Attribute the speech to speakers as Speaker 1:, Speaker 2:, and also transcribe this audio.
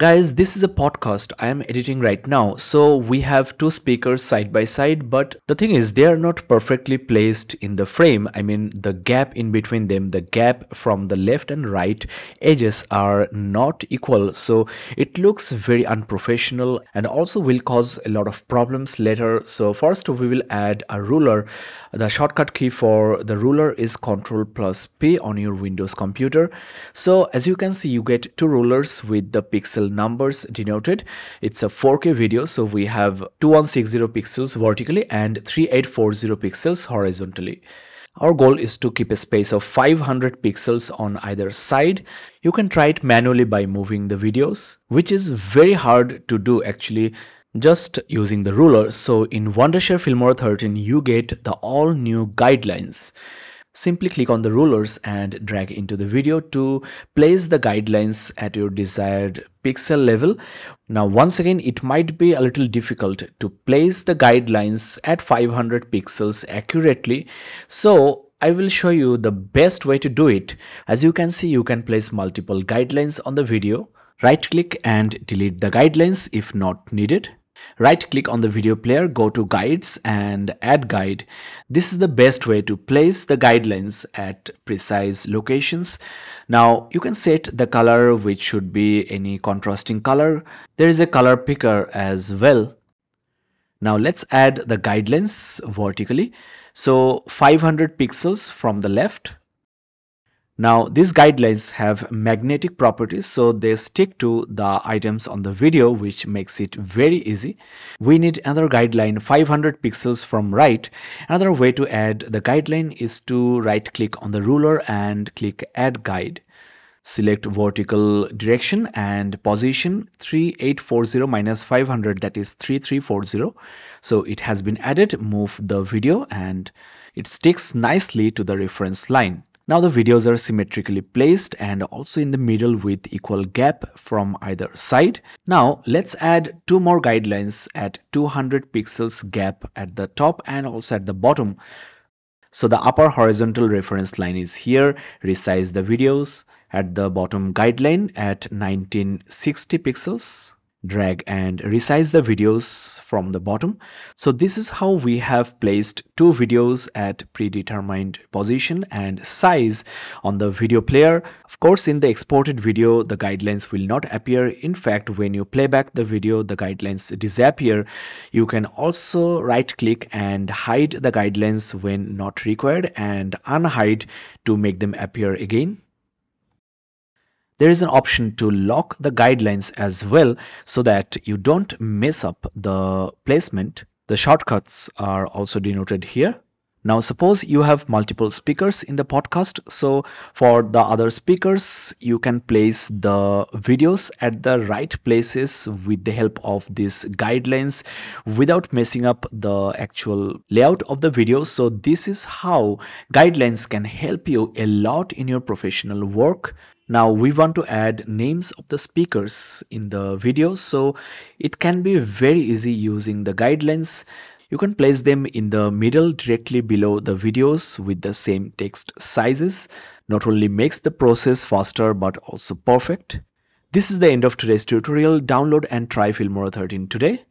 Speaker 1: Guys, this is a podcast I am editing right now. So we have two speakers side by side, but the thing is they are not perfectly placed in the frame. I mean the gap in between them, the gap from the left and right edges are not equal. So it looks very unprofessional and also will cause a lot of problems later. So first we will add a ruler. The shortcut key for the ruler is Ctrl plus P on your Windows computer. So as you can see, you get two rulers with the pixel numbers denoted it's a 4k video so we have 2160 pixels vertically and 3840 pixels horizontally our goal is to keep a space of 500 pixels on either side. You can try it manually by moving the videos, which is very hard to do actually just using the ruler. So in Wondershare Filmora 13, you get the all new guidelines. Simply click on the rulers and drag into the video to place the guidelines at your desired pixel level. Now once again it might be a little difficult to place the guidelines at 500 pixels accurately. So I will show you the best way to do it. As you can see you can place multiple guidelines on the video. Right click and delete the guidelines if not needed right click on the video player go to guides and add guide. This is the best way to place the guidelines at precise locations. Now you can set the color which should be any contrasting color. There is a color picker as well. Now let's add the guidelines vertically. So 500 pixels from the left now these guidelines have magnetic properties so they stick to the items on the video which makes it very easy. We need another guideline 500 pixels from right. Another way to add the guideline is to right click on the ruler and click add guide. Select vertical direction and position 3840 minus 500 that is 3340. So it has been added move the video and it sticks nicely to the reference line. Now the videos are symmetrically placed and also in the middle with equal gap from either side. Now let's add two more guidelines at 200 pixels gap at the top and also at the bottom. So the upper horizontal reference line is here, resize the videos at the bottom guideline at 1960 pixels drag and resize the videos from the bottom. So this is how we have placed two videos at predetermined position and size on the video player. Of course in the exported video the guidelines will not appear. In fact when you play back the video the guidelines disappear. You can also right click and hide the guidelines when not required and unhide to make them appear again there is an option to lock the guidelines as well so that you don't mess up the placement. The shortcuts are also denoted here. Now suppose you have multiple speakers in the podcast. So for the other speakers, you can place the videos at the right places with the help of these guidelines without messing up the actual layout of the video. So this is how guidelines can help you a lot in your professional work. Now we want to add names of the speakers in the video. So it can be very easy using the guidelines you can place them in the middle directly below the videos with the same text sizes. Not only makes the process faster but also perfect. This is the end of today's tutorial. Download and try Filmora 13 today.